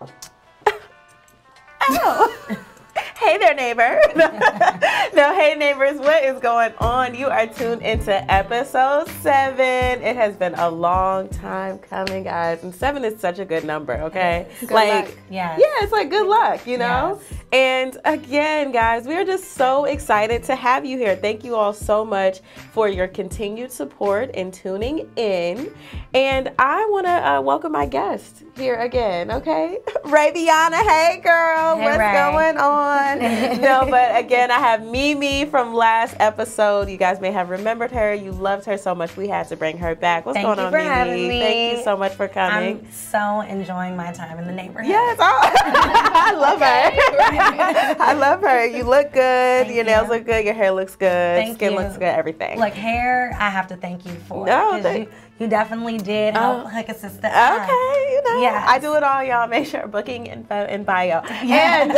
oh. There, neighbor. no, hey, neighbors, what is going on? You are tuned into episode seven. It has been a long time coming, guys. And seven is such a good number, okay? Good like, luck. yeah. Yeah, it's like good luck, you know? Yes. And again, guys, we are just so excited to have you here. Thank you all so much for your continued support and tuning in. And I want to uh, welcome my guest here again, okay? Raviana, hey girl, Hey, what's Ray. going on? no, but again, I have Mimi from last episode. You guys may have remembered her. You loved her so much. We had to bring her back. What's Thank going on, Mimi? me. Thank you so much for coming. I'm so enjoying my time in the neighborhood. Yes, oh, I love her. I love her. You look good. Thank your nails you. look good. Your hair looks good. Thank Skin you. looks good. Everything. Like hair, I have to thank you for. No, thank- you, you definitely did help Oh. like assist the Okay, you know, Yes. I do it all, y'all. Make sure booking info in bio. And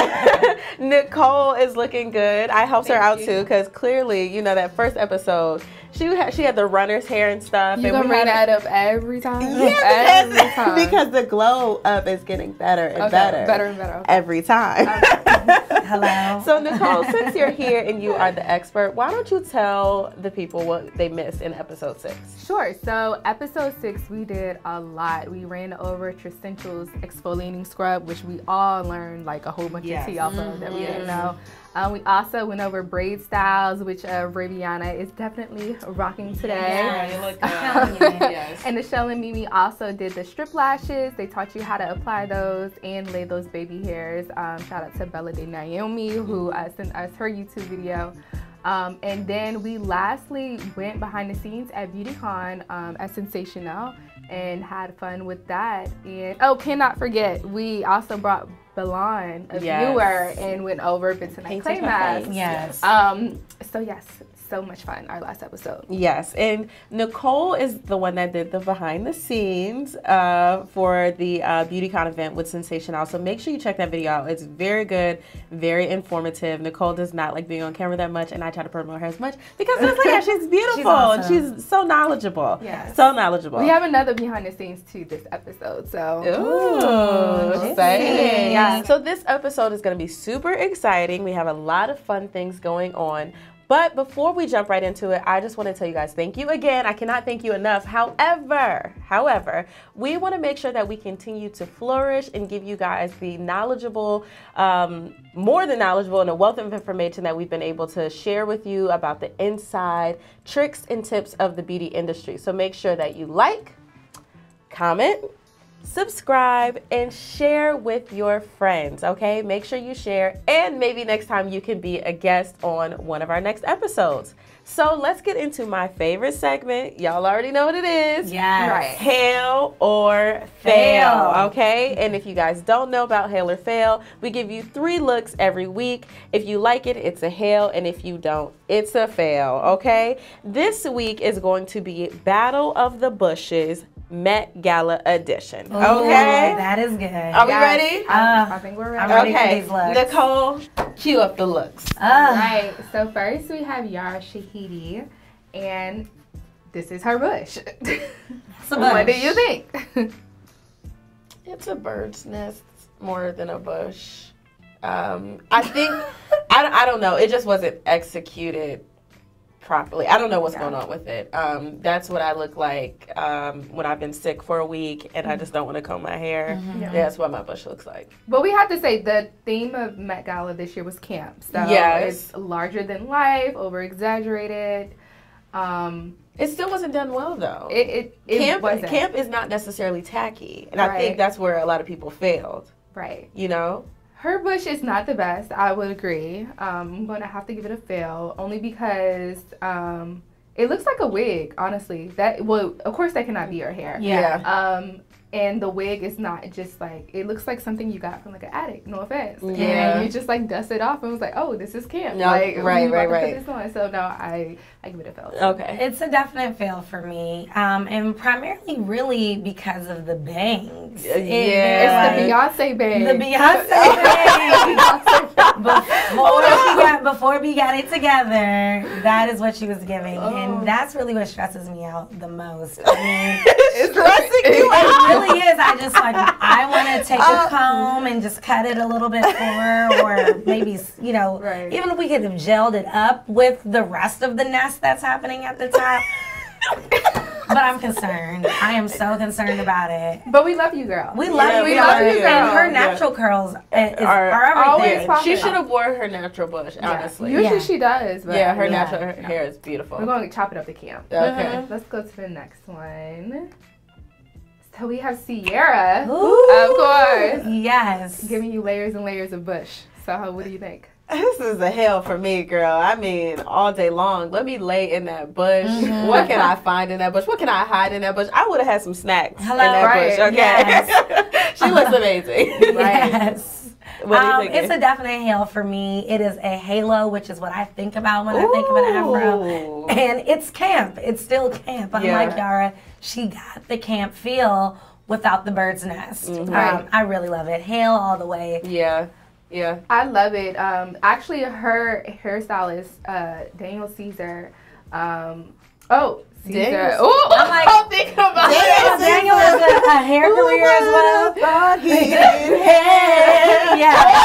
Necole is looking good. I helped her out too because clearly, you know, that first episode, she had she had the runner's hair and stuff. You and gonna bring that up every time? Yeah, every because, time. because the glow up is getting better and Okay, better, better and better, okay. every time. Hello. So Necole, since you're here and you are the expert, why don't you tell the people what they missed in episode six? Sure. So episode six, we did a lot. We ran over Tristential's exfoliating scrub, which we all learned like a whole bunch Yes. of tea off of that we Yes. didn't know. Um, we also went over braid styles, which uh, Raviana is definitely rocking today. Yeah, you look Yes. And Nichelle and Mimi also did the strip lashes. They taught you how to apply those and lay those baby hairs. Um, shout out to Bella de Naomi who uh, sent us her YouTube video. Um, and then we lastly went behind the scenes at BeautyCon um, at Sensational and had fun with that. And oh, cannot forget, we also brought Belon, a Yes. viewer, and went over Bentonite Painted clay her masks. Yes. Um, so yes, so much fun. Our last episode. Yes, and Necole is the one that did the behind the scenes uh, for the uh, BeautyCon event with Sensational. So make sure you check that video out. It's very good, very informative. Necole does not like being on camera that much, and I try to promote her as much because look at her, she's beautiful. and awesome. She's so knowledgeable. Yes. So knowledgeable. We have another behind the scenes to this episode. So Ooh, Ooh, exciting. Yeah. So this episode is going to be super exciting. We have a lot of fun things going on. But before we jump right into it, I just want to tell you guys thank you again. I cannot thank you enough. However, however, we want to make sure that we continue to flourish and give you guys the knowledgeable, um, more than knowledgeable, and a wealth of information that we've been able to share with you about the inside tricks and tips of the beauty industry. So make sure that you like, comment, subscribe, and share with your friends, okay? Make sure you share, and maybe next time you can be a guest on one of our next episodes. So let's get into my favorite segment. Y'all already know what it is. Yes. Right. Hail or fail, Fail. okay? And if you guys don't know about hail or fail, we give you three looks every week. If you like it, it's a hail, and if you don't, it's a fail, okay? This week is going to be Battle of the Bushes Met Gala edition, Ooh, okay? that is good. Are we Yes, ready? I, Uh, I think we're I'm ready. ready for Okay, these looks. Necole, cue up the looks. Ah, Right. So first we have Yara Shahidi, and this is her bush. a what do you think? It's a bird's nest more than a bush. Um, I think I, I don't know. It just wasn't executed properly. I don't know what's Yeah. going on with it. Um, that's what I look like um, when I've been sick for a week and I just don't want to comb my hair. Yeah. That's what my bush looks like. But we have to say the theme of Met Gala this year was camp. So Yes. it's larger than life, over exaggerated. Um, It still wasn't done well though. it it, it camp wasn't camp is not necessarily tacky, and I think that's where a lot of people failed. right. You know. Her bush is not the best. I would agree. Um, I'm gonna have to give it a fail only because um, it looks like a wig. Honestly, that well, of course that cannot be her hair. Yeah. Um, and the wig is not just like it looks like something you got from like an attic. No offense. Yeah. And you just like dust it off and was like, oh, this is camp. No, like, right, right, right. This on. So no, I I give it a fail. Okay. It's a definite fail for me, um, and primarily really because of the bangs. bangs. It Yeah. It's was the Beyonce bang. the Beyonce bang. before she got before we got it together, that is what she was giving, Oh. and that's really what stresses me out the most. I mean, It's stressing you it out. really is. I just like I want to take a uh, comb and just cut it a little bit more, or maybe you know, Right. even if we could have gelled it up with the rest of the nest that's happening at the top. but I'm concerned. I am so concerned about it. But we love you, girl. We love Yeah, you, we love you, and girl. her Yeah. natural curls is, Are are, always everything. She should have wore her natural bush, honestly. Usually Yeah. she does. But Yeah, her Yeah. natural hair is beautiful. We're going to chop it up the camp. Okay. Uh-huh. Mm-hmm. Let's go to the next one. So we have Ciara, Ooh. of course, Yes. giving you layers and layers of bush. So what do you think? This is a hell for me, girl. I mean, all day long. Let me lay in that bush. Mhm. What can I find in that bush? What can I hide in that bush? I would have had some snacks Hello? in that Right, bush. Okay. she looks amazing. Right. Yes. Um, it's a definite hail for me. It is a halo, which is what I think about when I think of an afro. And it's camp. It's still camp. Yeah. Unlike Yara, she got the camp feel without the bird's nest. Right. Um, I really love it. Hail all the way. Yeah. Yeah. I love it. Um, actually, her hairstylist, uh, Daniel Caesar. Um, oh, Caesar. Daniel Oh, I'm like- I'm thinking about Daniel, it. Daniel has a, a hair Who career as well. have thought he'd Hair, yeah.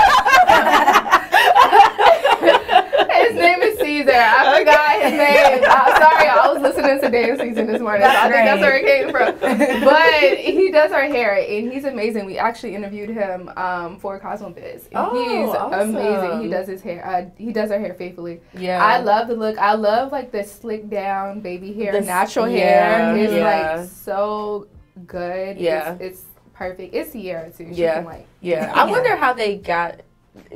His name is Caesar. I name. Uh, sorry, I was listening to Daniel Caesar this morning. so I think that's where it came from. But he does our hair, and he's amazing. We actually interviewed him um, for Cosmobiz. Oh, he's awesome. amazing. He does his hair. Uh, he does our hair faithfully. Yeah. I love the look. I love like the slick down baby hair, This- natural yeah, hair. It's yeah. like so good. Yeah. It's, it's perfect. It's Ciara too. She Yeah. can like Yeah. I wonder how they got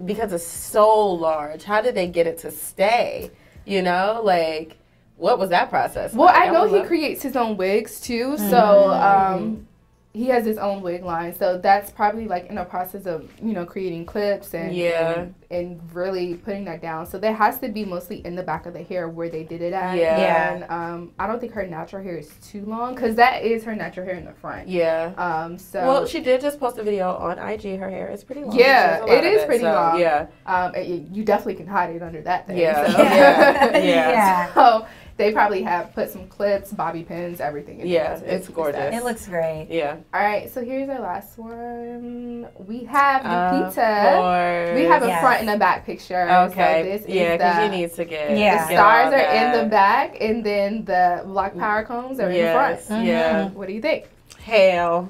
because it's so large. How did they get it to stay? You know, like what was that process? Well, like? I know he love- creates his own wigs too, so Mm-hmm. um, he has his own wig line. So that's probably like in the process of you know creating clips and Yeah. and, and really putting that down. So there has to be mostly in the back of the hair where they did it at. Yeah. Yeah. And um, I don't think her natural hair is too long because that is her natural hair in the front. Yeah. Um, so Well, she did just post a video on IG. Her hair is pretty long. Yeah, She has a lot it pretty so, long. Yeah. um, it- you definitely can hide it under that thing. Yeah. So. Yeah. Yeah. yeah. So they probably have put some clips, bobby pins, everything. In Yeah, there it's gorgeous. It looks great. Yeah. All right, so here's our last one. We have Of Lupita. course. we have a Yes. front and a back picture. Okay. So this yeah, because the, you need to get Yeah. the get stars are that. in the back, and then the black power cones are Yes. in the front. Yeah. What do you think? Hell.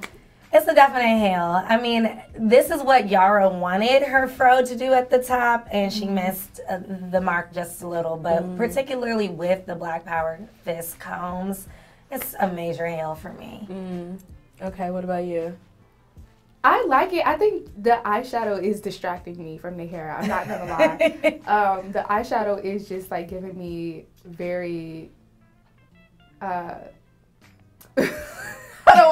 It's a definite hail. I mean, this is what Yara wanted her fro to do at the top, and she missed uh, the mark just a little. But particularly with the Black Power fist combs, it's a major hail for me. Mm. Okay. What about you? I like it. I think the eyeshadow is distracting me from the hair. I'm not gonna lie. um, the eyeshadow is just like giving me very. Uh,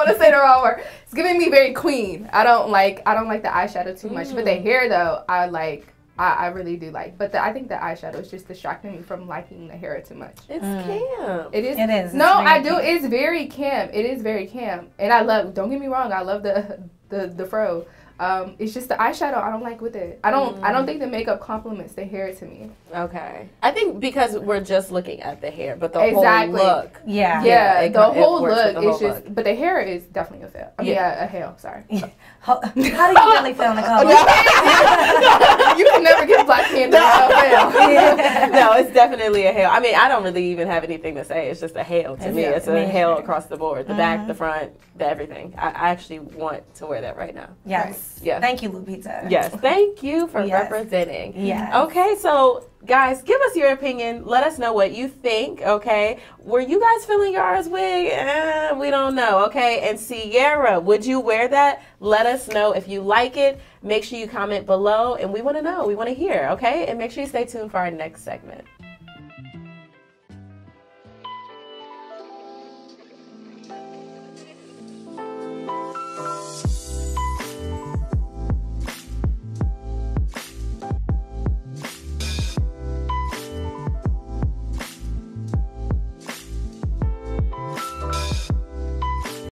want to say the wrong word. It's giving me very queen. I don't like. I don't like the eyeshadow too much. But the hair though, I like. I, I really do like. But the, I think the eyeshadow is just distracting me from liking the hair too much. It's Mm. camp. It is. It is. No, I do. camp. It's very camp. It is very camp, and I love. Don't get me wrong. I love the the the fro. Um, it's just the eyeshadow I don't like with it. I don't. I don't think the makeup complements the hair to me. Okay. I think because we're just looking at the hair, but the Exactly. whole look. Yeah. Yeah, it the co- it whole look the is whole just. look. But the hair is definitely a fail. I mean, Yeah. yeah, a hail. Sorry. How, how do you really feel, Necole? you can never get Black Panther without fail. no, it's definitely a hail. I mean, I don't really even have anything to say. It's just a hail to It's me. a- It's a me hail neither. across the board. The back, the front, the everything. I, I actually want to wear that right now. Yes. yes. Thank you, Lupita. Yes. Thank you for Yes. representing. Yes. Okay, so guys, give us your opinion. Let us know what you think. Okay, were you guys feeling Yara's wig? Eh, we don't know. Okay, and Ciara, would you wear that? Let us know if you like it. Make sure you comment below, and we want to know. We want to hear. Okay, and make sure you stay tuned for our next segment.